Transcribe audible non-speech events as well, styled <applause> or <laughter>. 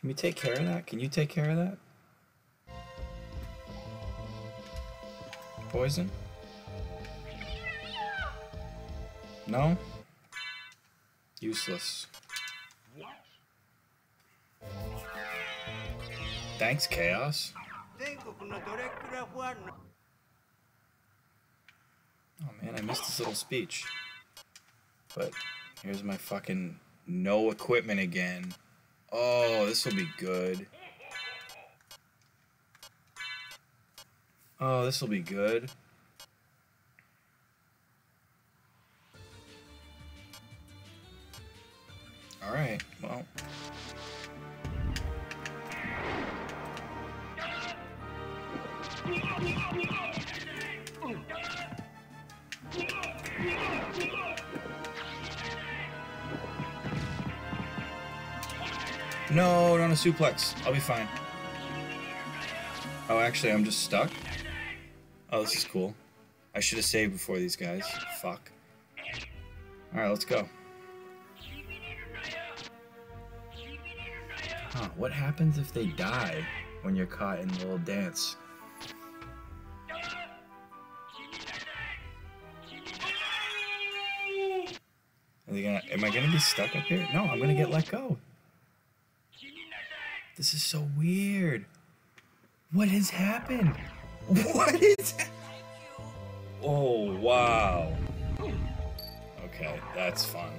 Can we take care of that? Can you take care of that? Poison? No? Useless. Thanks, Khaos. Oh man, I missed this little speech. But here's my fucking no equipment again. Oh, this will be good. Oh, this will be good. Alright, well. No, not a suplex. I'll be fine. Oh, actually, I'm just stuck. Oh, this is cool. I should have saved before these guys. Fuck. Alright, let's go. Huh, what happens if they die when you're caught in the little dance? Gonna, am I gonna be stuck up here? No, I'm gonna get let go. This is so weird. What has happened? <laughs> What is Oh, wow. Okay, that's fun.